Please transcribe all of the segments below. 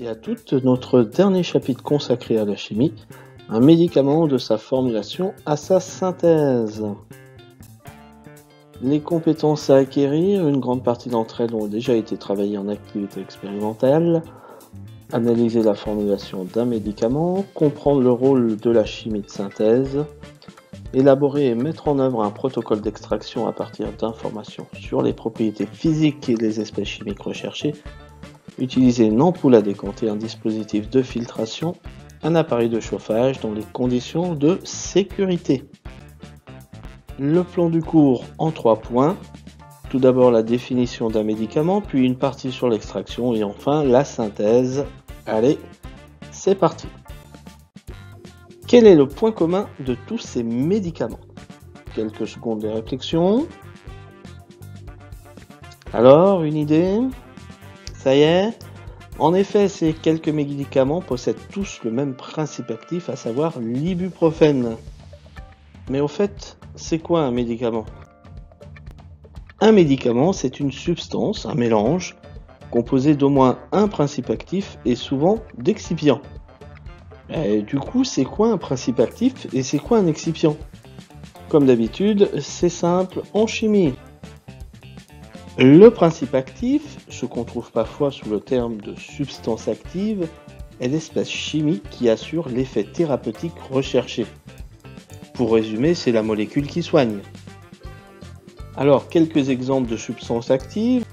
et à toutes, notre dernier chapitre consacré à la chimie, un médicament de sa formulation à sa synthèse. Les compétences à acquérir, une grande partie d'entre elles ont déjà été travaillées en activité expérimentale. Analyser la formulation d'un médicament, comprendre le rôle de la chimie de synthèse, élaborer et mettre en œuvre un protocole d'extraction à partir d'informations sur les propriétés physiques et les espèces chimiques recherchées, utiliser une ampoule à décompter, un dispositif de filtration, un appareil de chauffage dans les conditions de sécurité. Le plan du cours en trois points. Tout d'abord la définition d'un médicament, puis une partie sur l'extraction et enfin la synthèse. Allez, c'est parti. Quel est le point commun de tous ces médicaments? Quelques secondes de réflexion. Alors, une idée? Ça y est En effet, ces quelques médicaments possèdent tous le même principe actif, à savoir l'ibuprofène. Mais au fait, c'est quoi un médicament? Un médicament, c'est une substance, un mélange, composé d'au moins un principe actif et souvent d'excipients. du coup, c'est quoi un principe actif et c'est quoi un excipient? Comme d'habitude, c'est simple en chimie. Le principe actif, ce qu'on trouve parfois sous le terme de substance active, est l'espèce chimique qui assure l'effet thérapeutique recherché. Pour résumer, c'est la molécule qui soigne. Alors, quelques exemples de substances actives.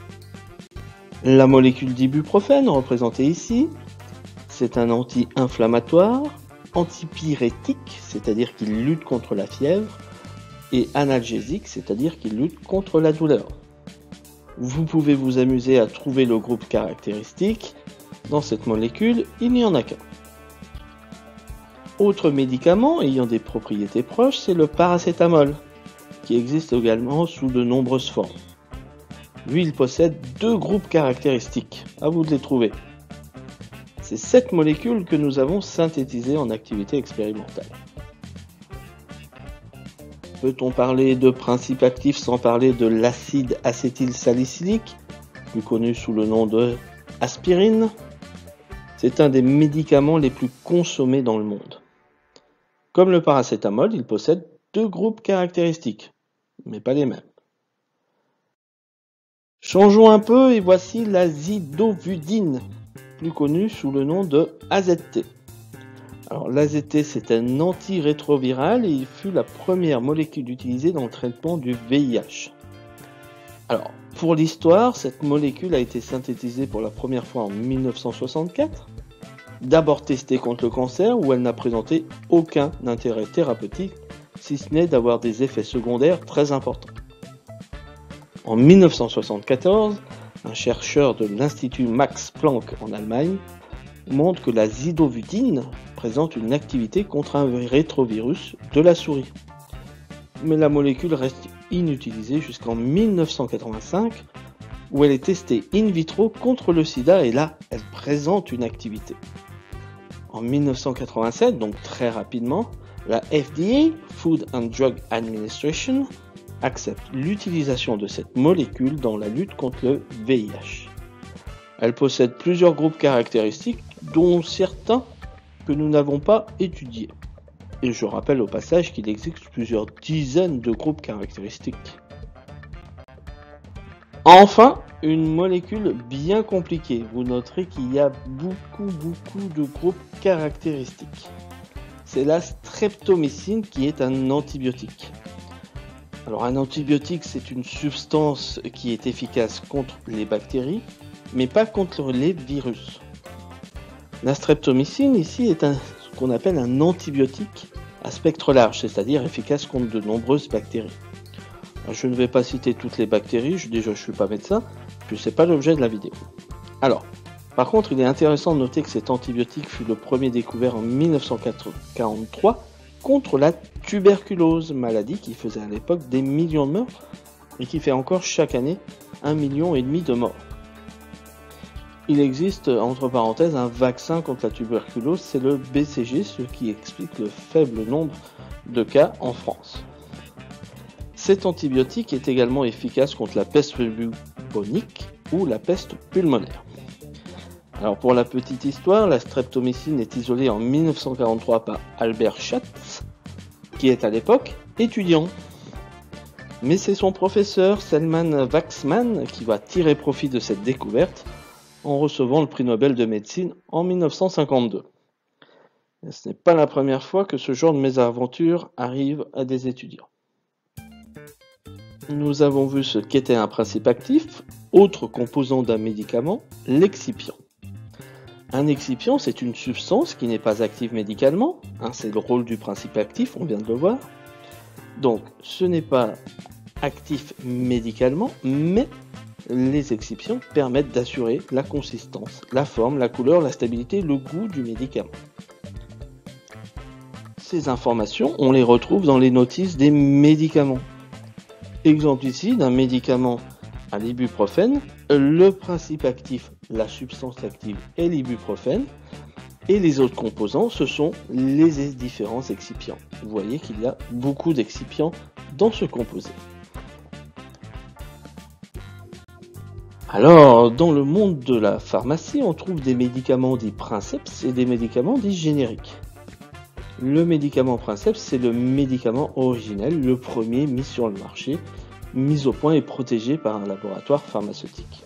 La molécule d'ibuprofène, représentée ici, c'est un anti-inflammatoire, antipyrétique, c'est-à-dire qu'il lutte contre la fièvre, et analgésique, c'est-à-dire qu'il lutte contre la douleur. Vous pouvez vous amuser à trouver le groupe caractéristique. Dans cette molécule, il n'y en a qu'un. Autre médicament ayant des propriétés proches, c'est le paracétamol, qui existe également sous de nombreuses formes. Lui, il possède deux groupes caractéristiques. À vous de les trouver. C'est cette molécule que nous avons synthétisée en activité expérimentale. Peut-on parler de principe actif sans parler de l'acide acétylsalicylique, plus connu sous le nom de aspirine? C'est un des médicaments les plus consommés dans le monde. Comme le paracétamol, il possède deux groupes caractéristiques, mais pas les mêmes. Changeons un peu et voici la zidovudine, plus connue sous le nom de AZT. Alors l'AZT c'est un antirétroviral et il fut la première molécule utilisée dans le traitement du VIH. Alors pour l'histoire, cette molécule a été synthétisée pour la première fois en 1964 d'abord testée contre le cancer où elle n'a présenté aucun intérêt thérapeutique, si ce n'est d'avoir des effets secondaires très importants. En 1974, un chercheur de l'Institut Max Planck en Allemagne montre que la zidovudine présente une activité contre un rétrovirus de la souris. Mais la molécule reste inutilisée jusqu'en 1985 où elle est testée in vitro contre le sida et là, elle présente une activité. En 1987, donc très rapidement, la FDA, Food and Drug Administration, accepte l'utilisation de cette molécule dans la lutte contre le VIH. Elle possède plusieurs groupes caractéristiques, dont certains que nous n'avons pas étudiés. Et je rappelle au passage qu'il existe plusieurs dizaines de groupes caractéristiques. Enfin, une molécule bien compliquée. Vous noterez qu'il y a beaucoup, beaucoup de groupes caractéristiques. C'est la streptomycine qui est un antibiotique. Alors un antibiotique, c'est une substance qui est efficace contre les bactéries, mais pas contre les virus. La streptomycine ici est ce qu'on appelle un antibiotique à spectre large, c'est-à-dire efficace contre de nombreuses bactéries. je ne vais pas citer toutes les bactéries, je, déjà je ne suis pas médecin, c'est pas l'objet de la vidéo. Alors, par contre, il est intéressant de noter que cet antibiotique fut le premier découvert en 1943 contre la tuberculose, maladie qui faisait à l'époque des millions de morts et qui fait encore chaque année un million et demi de morts. Il existe, entre parenthèses, un vaccin contre la tuberculose, c'est le BCG, ce qui explique le faible nombre de cas en France. Cet antibiotique est également efficace contre la peste bubonique ou la peste pulmonaire. Alors pour la petite histoire, la streptomycine est isolée en 1943 par Albert Schatz, qui est à l'époque étudiant. Mais c'est son professeur Selman Waxman qui va tirer profit de cette découverte en recevant le prix Nobel de médecine en 1952. ce n'est pas la première fois que ce genre de mésaventure arrive à des étudiants. Nous avons vu ce qu'était un principe actif, autre composant d'un médicament, l'excipient. Un excipient, c'est une substance qui n'est pas active médicalement, hein, c'est le rôle du principe actif, on vient de le voir. Donc, ce n'est pas actif médicalement, mais les excipients permettent d'assurer la consistance, la forme, la couleur, la stabilité, le goût du médicament. Ces informations, on les retrouve dans les notices des médicaments. Exemple ici d'un médicament à l'ibuprofène, le principe actif, la substance active est l'ibuprofène, et les autres composants, ce sont les différents excipients. Vous voyez qu'il y a beaucoup d'excipients dans ce composé. Alors, dans le monde de la pharmacie, on trouve des médicaments dits princeps et des médicaments dits génériques. Le médicament princeps, c'est le médicament originel, le premier mis sur le marché, mis au point et protégé par un laboratoire pharmaceutique.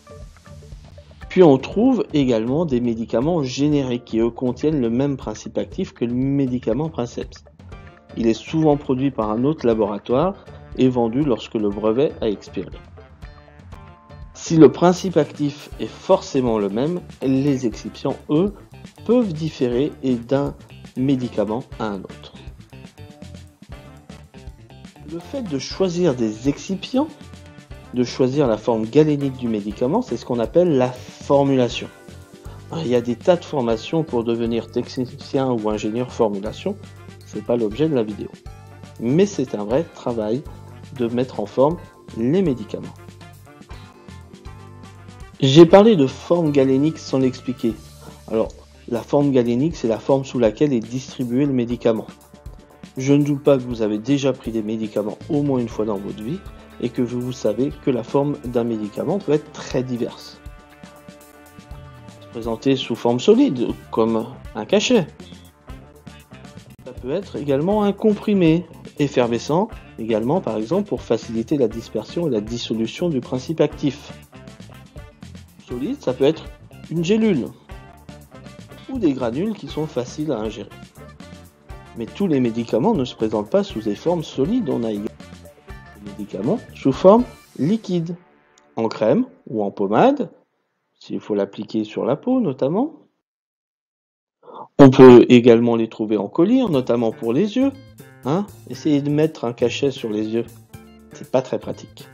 Puis on trouve également des médicaments génériques qui contiennent le même principe actif que le médicament princeps. Il est souvent produit par un autre laboratoire et vendu lorsque le brevet a expiré. Si le principe actif est forcément le même, les excipients, eux, peuvent différer et d'un médicament à un autre. Le fait de choisir des excipients, de choisir la forme galénique du médicament, c'est ce qu'on appelle la formulation. Il y a des tas de formations pour devenir technicien ou ingénieur formulation, ce n'est pas l'objet de la vidéo. Mais c'est un vrai travail de mettre en forme les médicaments. J'ai parlé de forme galénique sans l'expliquer. Alors, la forme galénique, c'est la forme sous laquelle est distribué le médicament. Je ne doute pas que vous avez déjà pris des médicaments au moins une fois dans votre vie et que vous savez que la forme d'un médicament peut être très diverse. Présenté sous forme solide, comme un cachet. Ça peut être également un comprimé, effervescent, également par exemple pour faciliter la dispersion et la dissolution du principe actif solide, ça peut être une gélule ou des granules qui sont faciles à ingérer. Mais tous les médicaments ne se présentent pas sous des formes solides. On a également des médicaments sous forme liquide, en crème ou en pommade, s'il faut l'appliquer sur la peau notamment. On peut également les trouver en collier, notamment pour les yeux. Hein Essayez de mettre un cachet sur les yeux, c'est pas très pratique.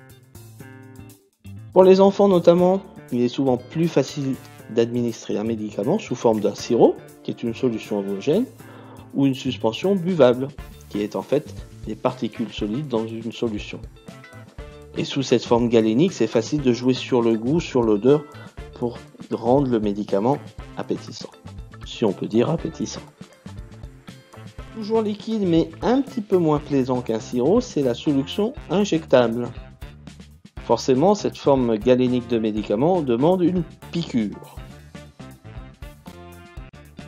Pour les enfants notamment, il est souvent plus facile d'administrer un médicament sous forme d'un sirop, qui est une solution homogène, ou une suspension buvable, qui est en fait des particules solides dans une solution. Et sous cette forme galénique, c'est facile de jouer sur le goût, sur l'odeur, pour rendre le médicament appétissant. Si on peut dire appétissant. Toujours liquide mais un petit peu moins plaisant qu'un sirop, c'est la solution injectable. Forcément, cette forme galénique de médicament demande une piqûre.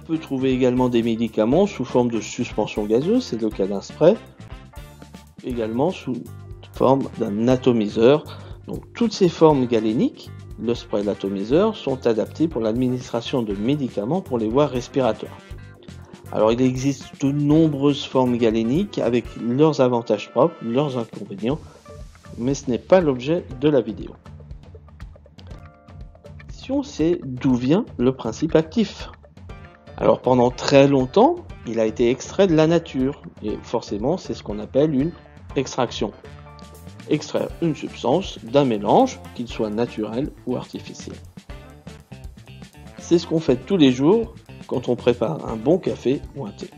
On peut trouver également des médicaments sous forme de suspension gazeuse, c'est le cas d'un spray, également sous forme d'un atomiseur. Donc toutes ces formes galéniques, le spray et l'atomiseur, sont adaptés pour l'administration de médicaments pour les voies respiratoires. Alors il existe de nombreuses formes galéniques avec leurs avantages propres, leurs inconvénients, mais ce n'est pas l'objet de la vidéo. La question c'est d'où vient le principe actif Alors pendant très longtemps, il a été extrait de la nature, et forcément c'est ce qu'on appelle une extraction. Extraire une substance d'un mélange, qu'il soit naturel ou artificiel. C'est ce qu'on fait tous les jours quand on prépare un bon café ou un thé.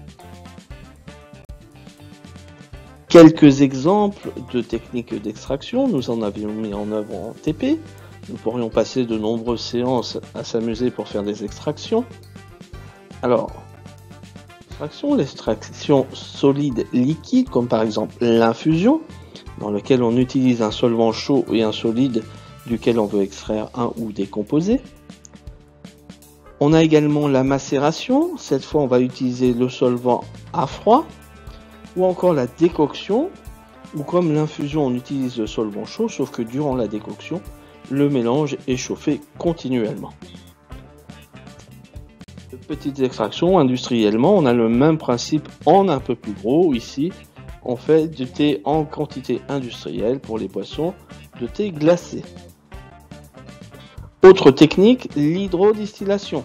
Quelques exemples de techniques d'extraction, nous en avions mis en œuvre en TP. Nous pourrions passer de nombreuses séances à s'amuser pour faire des extractions. Alors, l'extraction, solide liquide, comme par exemple l'infusion, dans lequel on utilise un solvant chaud et un solide duquel on veut extraire un ou des composés. On a également la macération. Cette fois, on va utiliser le solvant à froid. Ou encore la décoction. Ou comme l'infusion, on utilise le solvant chaud, sauf que durant la décoction, le mélange est chauffé continuellement. Petites extractions, industriellement, on a le même principe en un peu plus gros. Ici, on fait du thé en quantité industrielle pour les boissons de thé glacé. Autre technique, l'hydrodistillation.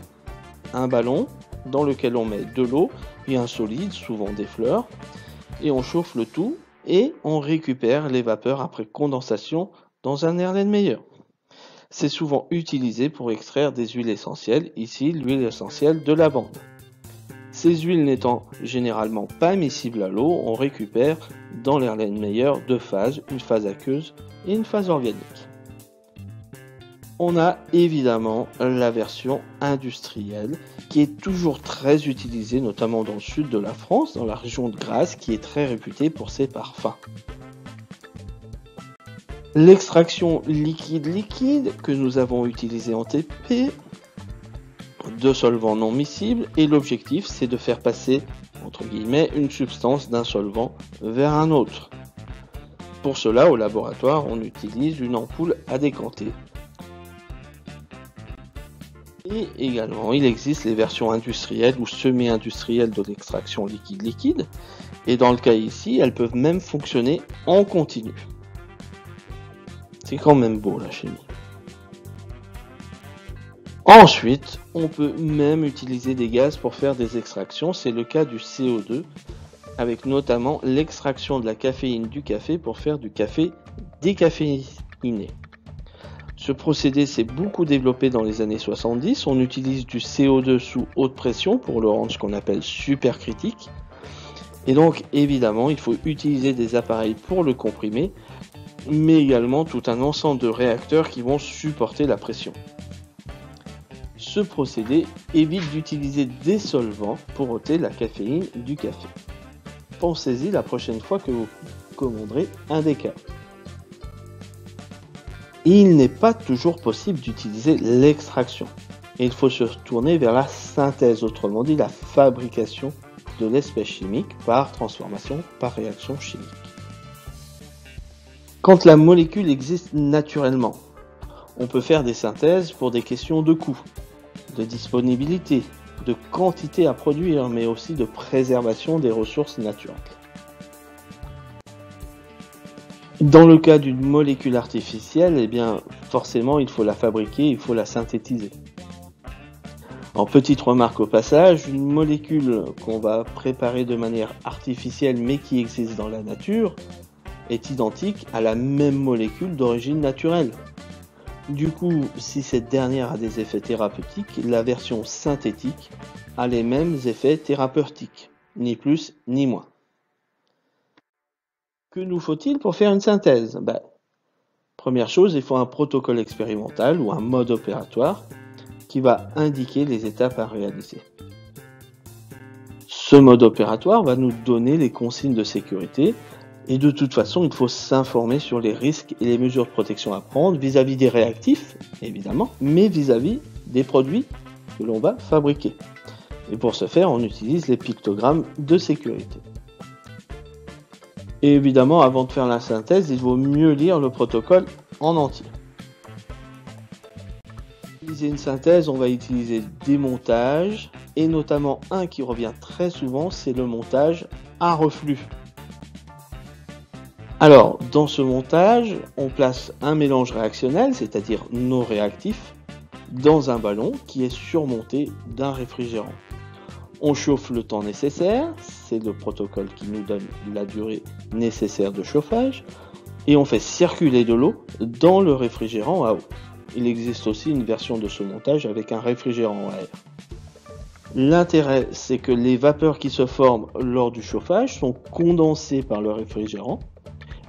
Un ballon dans lequel on met de l'eau et un solide, souvent des fleurs, et on chauffe le tout et on récupère les vapeurs après condensation dans un Erlenmeyer. C'est souvent utilisé pour extraire des huiles essentielles, ici l'huile essentielle de lavande. Ces huiles n'étant généralement pas miscibles à l'eau, on récupère dans l'Erlenmeyer deux phases, une phase aqueuse et une phase organique on a évidemment la version industrielle qui est toujours très utilisée, notamment dans le sud de la France, dans la région de Grasse, qui est très réputée pour ses parfums. L'extraction liquide-liquide que nous avons utilisée en TP, de solvants non miscibles, et l'objectif c'est de faire passer, entre guillemets, une substance d'un solvant vers un autre. Pour cela, au laboratoire, on utilise une ampoule à décanter et également, il existe les versions industrielles ou semi-industrielles de l'extraction liquide-liquide. Et dans le cas ici, elles peuvent même fonctionner en continu. C'est quand même beau la chimie. Ensuite, on peut même utiliser des gaz pour faire des extractions. C'est le cas du CO2, avec notamment l'extraction de la caféine du café pour faire du café décaféiné. Ce procédé s'est beaucoup développé dans les années 70. On utilise du CO2 sous haute pression pour le rendre ce qu'on appelle supercritique. Et donc évidemment, il faut utiliser des appareils pour le comprimer, mais également tout un ensemble de réacteurs qui vont supporter la pression. Ce procédé évite d'utiliser des solvants pour ôter la caféine du café. Pensez-y la prochaine fois que vous commanderez un décal il n'est pas toujours possible d'utiliser l'extraction. Il faut se tourner vers la synthèse, autrement dit la fabrication de l'espèce chimique par transformation, par réaction chimique. Quand la molécule existe naturellement, on peut faire des synthèses pour des questions de coût, de disponibilité, de quantité à produire, mais aussi de préservation des ressources naturelles. Dans le cas d'une molécule artificielle, eh bien, forcément, il faut la fabriquer, il faut la synthétiser. En petite remarque au passage, une molécule qu'on va préparer de manière artificielle mais qui existe dans la nature est identique à la même molécule d'origine naturelle. Du coup, si cette dernière a des effets thérapeutiques, la version synthétique a les mêmes effets thérapeutiques, ni plus ni moins. Que nous faut-il pour faire une synthèse? Ben, Première chose, il faut un protocole expérimental ou un mode opératoire qui va indiquer les étapes à réaliser. Ce mode opératoire va nous donner les consignes de sécurité et de toute façon, il faut s'informer sur les risques et les mesures de protection à prendre vis-à-vis des réactifs, évidemment, mais vis-à-vis -vis des produits que l'on va fabriquer. Et pour ce faire, on utilise les pictogrammes de sécurité. Et évidemment, avant de faire la synthèse, il vaut mieux lire le protocole en entier. Pour utiliser une synthèse, on va utiliser des montages, et notamment un qui revient très souvent, c'est le montage à reflux. Alors, dans ce montage, on place un mélange réactionnel, c'est-à-dire non réactif, dans un ballon qui est surmonté d'un réfrigérant. On chauffe le temps nécessaire, c'est le protocole qui nous donne la durée nécessaire de chauffage, et on fait circuler de l'eau dans le réfrigérant à eau. Il existe aussi une version de ce montage avec un réfrigérant à air. L'intérêt, c'est que les vapeurs qui se forment lors du chauffage sont condensées par le réfrigérant,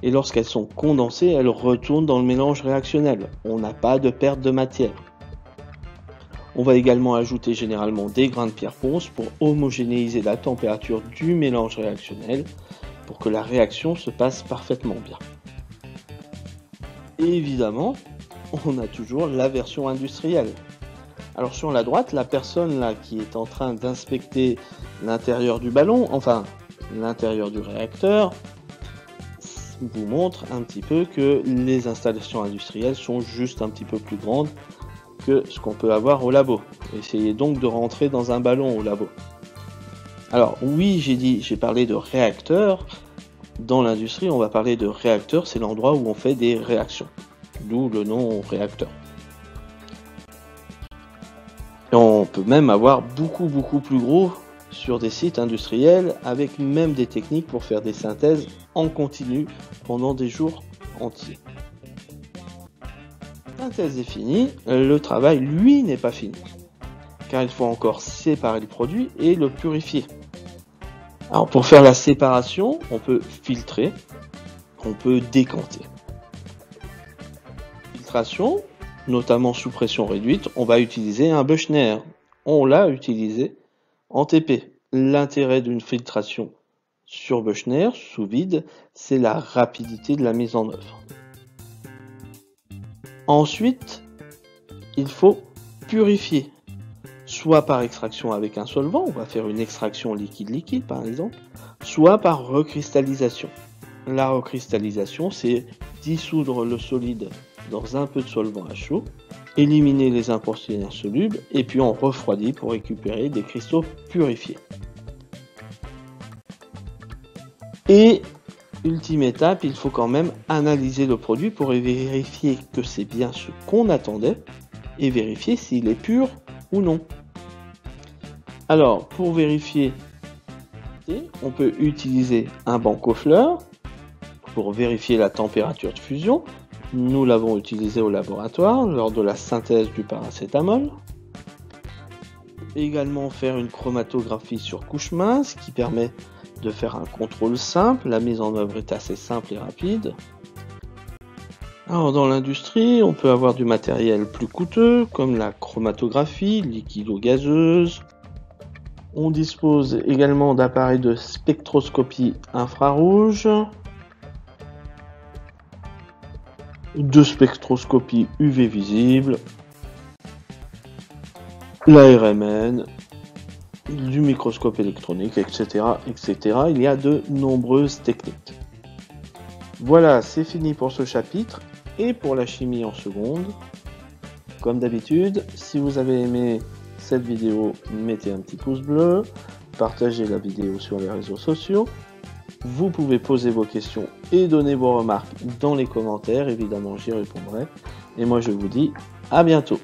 et lorsqu'elles sont condensées, elles retournent dans le mélange réactionnel. On n'a pas de perte de matière. On va également ajouter généralement des grains de pierre ponce pour homogénéiser la température du mélange réactionnel pour que la réaction se passe parfaitement bien. Évidemment, on a toujours la version industrielle. Alors sur la droite, la personne là qui est en train d'inspecter l'intérieur du ballon, enfin l'intérieur du réacteur, vous montre un petit peu que les installations industrielles sont juste un petit peu plus grandes que ce qu'on peut avoir au labo. Essayez donc de rentrer dans un ballon au labo. Alors oui, j'ai dit, j'ai parlé de réacteur. Dans l'industrie, on va parler de réacteur, c'est l'endroit où on fait des réactions. D'où le nom réacteur. Et on peut même avoir beaucoup beaucoup plus gros sur des sites industriels avec même des techniques pour faire des synthèses en continu pendant des jours entiers. Synthèse est finie, le travail lui n'est pas fini car il faut encore séparer le produit et le purifier. Alors pour faire la séparation, on peut filtrer, on peut décanter. Filtration, notamment sous pression réduite, on va utiliser un Buchner. On l'a utilisé en TP. L'intérêt d'une filtration sur Buchner sous vide, c'est la rapidité de la mise en œuvre. Ensuite, il faut purifier, soit par extraction avec un solvant, on va faire une extraction liquide-liquide par exemple, soit par recristallisation. La recristallisation, c'est dissoudre le solide dans un peu de solvant à chaud, éliminer les impuretés insolubles et puis on refroidit pour récupérer des cristaux purifiés. Et ultime étape, il faut quand même analyser le produit pour vérifier que c'est bien ce qu'on attendait et vérifier s'il est pur ou non. Alors, pour vérifier, on peut utiliser un fleurs pour vérifier la température de fusion. Nous l'avons utilisé au laboratoire lors de la synthèse du paracétamol. Également faire une chromatographie sur couche mince qui permet de faire un contrôle simple. La mise en œuvre est assez simple et rapide. Alors dans l'industrie, on peut avoir du matériel plus coûteux comme la chromatographie liquido-gazeuse. On dispose également d'appareils de spectroscopie infrarouge, de spectroscopie UV visible, l'ARMN, du microscope électronique, etc., etc. Il y a de nombreuses techniques. Voilà, c'est fini pour ce chapitre et pour la chimie en seconde. Comme d'habitude, si vous avez aimé cette vidéo, mettez un petit pouce bleu, partagez la vidéo sur les réseaux sociaux. Vous pouvez poser vos questions et donner vos remarques dans les commentaires, évidemment j'y répondrai. Et moi je vous dis à bientôt.